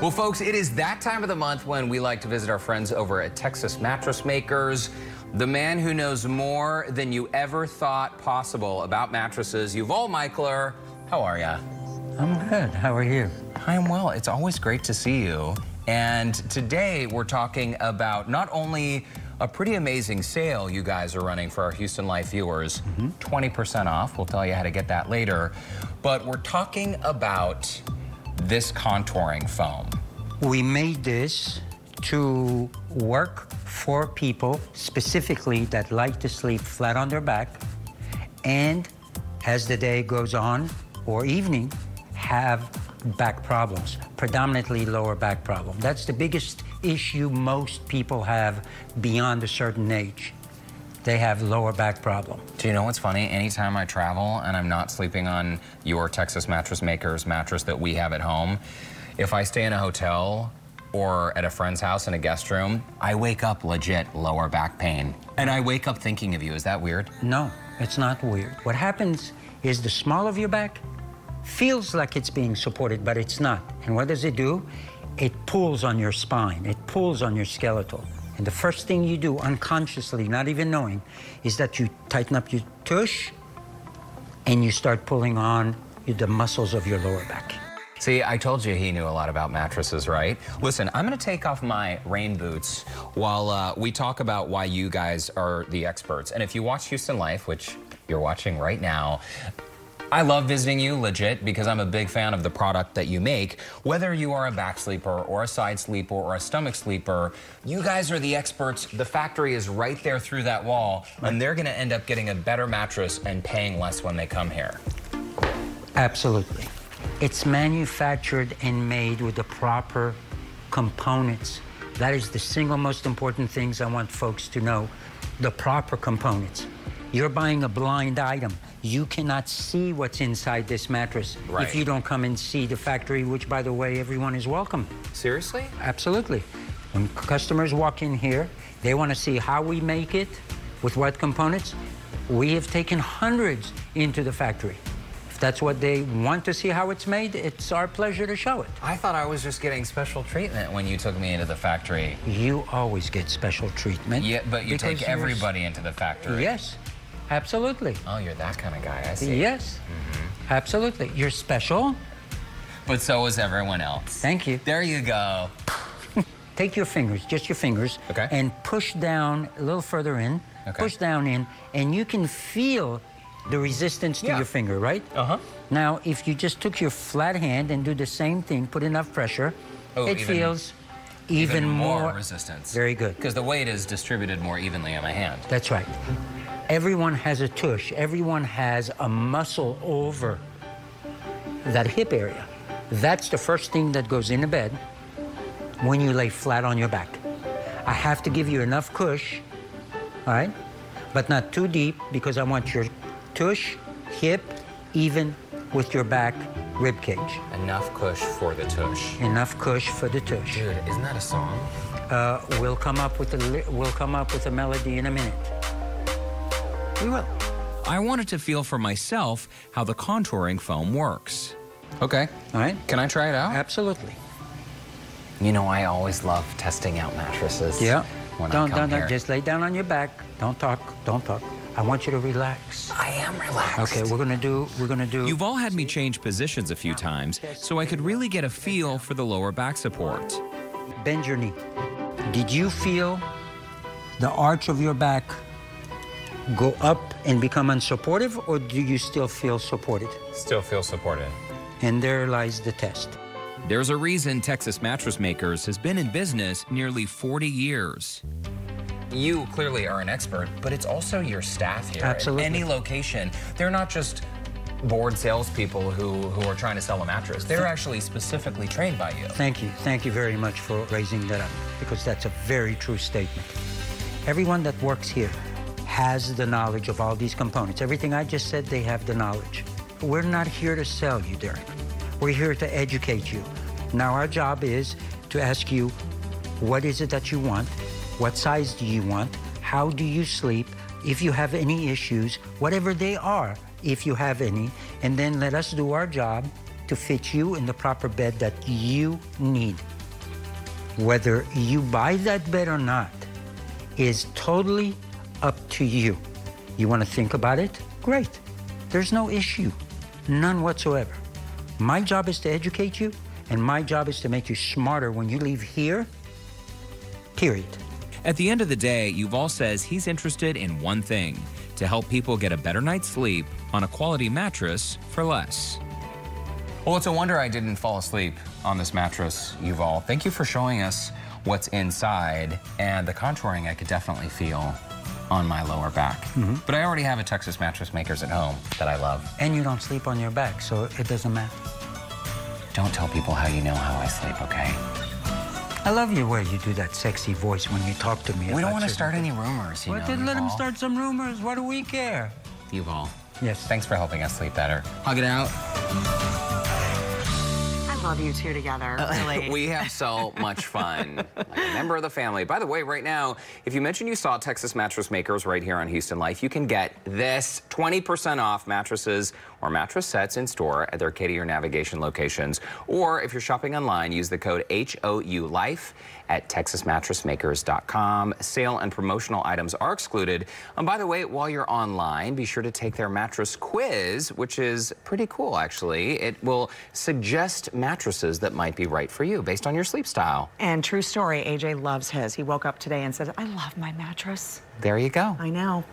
Well, folks, it is that time of the month when we like to visit our friends over at Texas Mattress Makers. The man who knows more than you ever thought possible about mattresses, Yuval Michler. How are you? I'm good. How are you? I'm well. It's always great to see you. And today we're talking about not only a pretty amazing sale you guys are running for our Houston Life viewers, mm-hmm. 20% off. We'll tell you how to get that later. But we're talking about this contouring foam. We made this to work for people specifically that like to sleep flat on their back and as the day goes on or evening have back problems, predominantly lower back problem. That's the biggest issue most people have beyond a certain age. They have lower back problem. Do you know what's funny? Anytime I travel and I'm not sleeping on your Texas Mattress Makers mattress that we have at home, if I stay in a hotel or at a friend's house in a guest room, I wake up legit lower back pain. And I wake up thinking of you. Is that weird? No, it's not weird. What happens is the small of your back feels like it's being supported, but it's not. And what does it do? It pulls on your spine, it pulls on your skeletal. And the first thing you do unconsciously, not even knowing, is that you tighten up your tush and you start pulling on the muscles of your lower back. See, I told you he knew a lot about mattresses, right? Listen, I'm going to take off my rain boots while uh, we talk about why you guys are the experts. And if you watch Houston Life, which you're watching right now, I love visiting you legit because I'm a big fan of the product that you make. Whether you are a back sleeper or a side sleeper or a stomach sleeper, you guys are the experts. The factory is right there through that wall, and they're going to end up getting a better mattress and paying less when they come here. Absolutely. It's manufactured and made with the proper components. That is the single most important things I want folks to know. The proper components. You're buying a blind item. You cannot see what's inside this mattress Right. if you don't come and see the factory, which, by the way, everyone is welcome. Seriously? Absolutely. When customers walk in here, they want to see how we make it, with what components. We have taken hundreds into the factory. If that's what they want to see how it's made, it's our pleasure to show it. I thought I was just getting special treatment when you took me into the factory. You always get special treatment. Yeah, but you take everybody into the factory. Yes, absolutely. Oh, you're that kind of guy. I see. Yes, Mm-hmm. absolutely. You're special. But so is everyone else. Thank you. There you go. Take your fingers, just your fingers, Okay. and push down a little further in. Okay. Push down in, and you can feel the resistance to Yeah. your finger, right? Uh huh. Now, if you just took your flat hand and do the same thing, put enough pressure, Oh, it even- feels even, more. resistance. Very good. Because the weight is distributed more evenly on my hand. That's right. Everyone has a tush. Everyone has a muscle over that hip area. That's the first thing that goes into bed when you lay flat on your back. I have to give you enough cush, all right? But not too deep because I want your tush, hip, even with your back rib cage. Enough cush for the tush. Enough cush for the tush. Dude, isn't that a song? Uh, we'll come up with a we'll come up with a melody in a minute. We will. I wanted to feel for myself how the contouring foam works. Okay. All right. Can I try it out? Absolutely. You know, I always love testing out mattresses. Yeah. When don't I come don't, don't just lay down on your back. Don't talk. Don't talk. I want you to relax. I am relaxed. Okay, we're gonna do we're gonna do Youval had me change positions a few times so I could really get a feel for the lower back support. bend your knee. Did you feel the arch of your back go up and become unsupportive or do you still feel supported? Still feel supported. And there lies the test. There's a reason Texas Mattress Makers has been in business nearly 40 years. You clearly are an expert, but it's also your staff here. Absolutely. At any location, they're not just bored salespeople who, who are trying to sell a mattress. They're actually specifically trained by you. Thank you. Thank you very much for raising that up because that's a very true statement. Everyone that works here has the knowledge of all these components. Everything I just said, they have the knowledge. We're not here to sell you, Derek. We're here to educate you. Now, our job is to ask you what is it that you want? What size do you want? How do you sleep? If you have any issues, whatever they are, if you have any, and then let us do our job to fit you in the proper bed that you need. Whether you buy that bed or not is totally up to you. You want to think about it? Great. There's no issue, none whatsoever. My job is to educate you, and my job is to make you smarter when you leave here, period. At the end of the day, Youval says he's interested in one thing to help people get a better night's sleep on a quality mattress for less. Well, it's a wonder I didn't fall asleep on this mattress, Youval. Thank you for showing us what's inside, and the contouring I could definitely feel on my lower back. Mm-hmm. But I already have a Texas Mattress Makers at home that I love. And you don't sleep on your back, so it doesn't matter. Don't tell people how you know how I sleep, okay? I love you where you do that sexy voice when you talk to me. We don't want to start any rumors, you Well, know, let him Youval. start some rumors. What do we care? You Youval, Yes. thanks for helping us sleep better. Hug it out. I love you two together, uh, really. We have so much fun. Like a member of the family. By the way, right now, if you mention you saw Texas Mattress Makers right here on Houston Life, you can get this 20% off mattresses or mattress sets in store at their Katy or Navigation locations. Or if you're shopping online, use the code HOU Life at texasmattressmakers.com. Sale and promotional items are excluded. And by the way, while you're online, be sure to take their mattress quiz, which is pretty cool, actually. It will suggest mattresses that might be right for you based on your sleep style. and true story, AJ loves his. He woke up today and said, I love my mattress. There you go. I know.